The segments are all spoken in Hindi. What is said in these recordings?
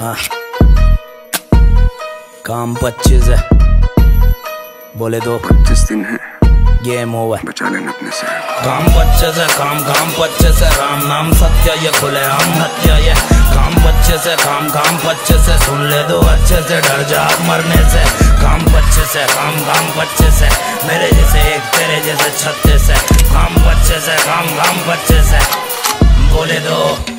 हाँ। काम पच्चीस है। बोले दो। पच्चीस दिन है। गेम ओवर बचा लेना अपने से। काम पच्चीस है काम काम पच्चीस है। राम नाम सत्य ये खुले हम हत्या ये। काम पच्चीस है काम काम पच्चीस है। सुन ले दो अच्छे से डर जा मरने से। काम पच्चीस है काम काम पच्चीस है। मेरे जैसे एक तेरे जैसे छत्तीस है। काम पच्चीस है काम काम पच्चीस है। बोले दो।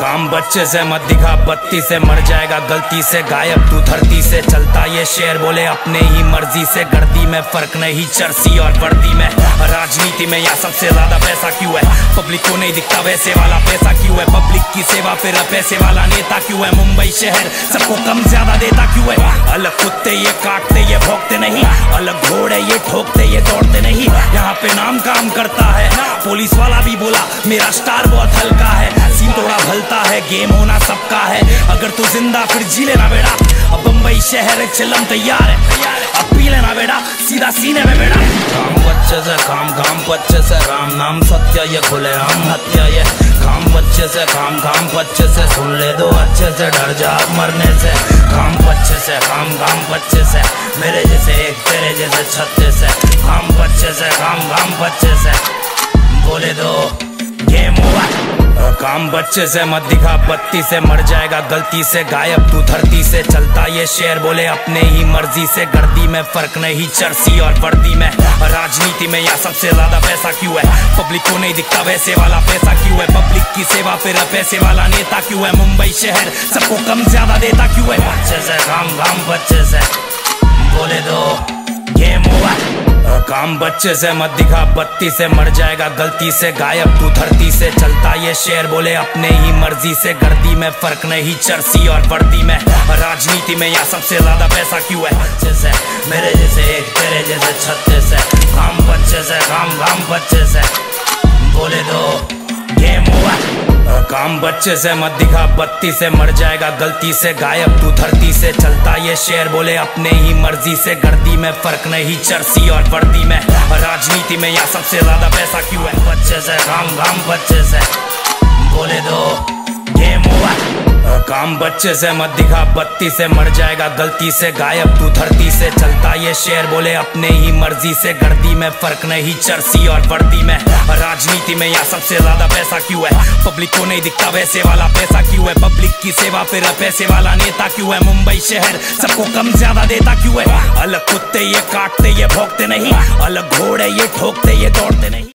काम बच्चे से मत दिखा, बत्ती से मर जाएगा, गलती से गायब, तू धरती से चलता, ये शेर बोले अपने ही मर्ज़ी से, गर्दी में फ़र्क नहीं, चरसी और वर्दी में, राजनीति में या सबसे ज़्यादा पैसा क्यों है? पब्लिक को नहीं दिखता वैसे वाला पैसा क्यों है? पब्लिक की सेवा फिर पैसे वाला नेता क्यों है? मुंबई शहर सबको कम ज़्यादा देता क्यों है? अलग कुत्ते ये काटते, ये भोगते नहीं, अलग घोड़े ये ठोकते, ये दौड़ते नहीं, यहाँ पे नाम काम करता है। पुलिस वाला भी बोला, मेरा स्टार बहुत हल्का है सीन थोड़ा भलता है गेम होना सबका है, अगर तू ज़िंदा फिर जी लेना बेटा। अब बम्बई शहर चिलम तैयार है अब पी लेना बेटा, सीधा सीने में बेटा। काम बच्चे से, काम काम बच्चे से, राम नाम सत्य, ये खुले हम हत्या, ये। काम बच्चे से, काम काम बच्चे से, सुन ले दो अच्छे से, डर जा मरने से। काम बच्चे से, काम काम बच्चे से, मेरे जैसे एक, तेरे जैसे छत्ते से। काम बच्चे से, काम काम बच्चे से। बोले दो। गेम ओवर काम बच्चे से मत दिखा, बत्ती से मर जाएगा, गलती से गायब, तू धरती से चलता, ये शेर बोले, अपने ही मर्ज़ी से, गर्दी में फ़र्क नहीं, चरसी और वर्दी में। राजनीति में या सबसे ज़्यादा पैसा क्यों है? पब्लिक को नहीं दिखता वैसे वाला पैसा क्यों है? पब्लिक की सेवा फिर पैसे वाला नेता क्यों है? मुंबई शहर सबको कम ज़्यादा देता क्यों है? बच्चे से काम काम बच्चे से। बोले दो। काम बच्चे से मत दिखा, बत्ती से मर जाएगा, गलती से गायब, तू धरती से चलता ये शेर बोले, अपने ही मर्ज़ी से गर्दी में फ़र्क नहीं, चरसी और वर्दी में। राजनीति में या सबसे ज़्यादा पैसा क्यों है? बच्चे से, मेरे जैसे एक, तेरे जैसे छत्तीस है काम बच्चे से, काम काम बच्चे से। बोले दो। काम बच्चे से मत दिखा, बत्ती से मर जाएगा, गलती से गायब, तू धरती से चलता ये शेर बोले, अपने ही मर्ज़ी से गर्दी में फ़र्क नहीं, चरसी और वर्दी में। राजनीति में या सबसे ज़्यादा पैसा क्यों है? बच्चे से, राम राम बच्चे से। काम बच्चे से मत दिखा, बत्ती से मर जाएगा, गलती से गायब, तू धरती से चलता ये शेर बोले, अपने ही मर्ज़ी से गर्दी में फ़र्क नहीं, चरसी और वर्दी में। राजनीति में या सबसे ज़्यादा पैसा क्यों है? पब्लिक को नहीं दिखता वैसे वाला पैसा क्यों है? पब्लिक की सेवा फिर पैसे वाला नेता क्यों है? मुंबई शहर सबको कम ज़्यादा देता क्यों है? अलग कुत्ते ये काटते, ये भोगते नहीं, अलग घोड़े ये ठोकते, ये दौड़ते नहीं।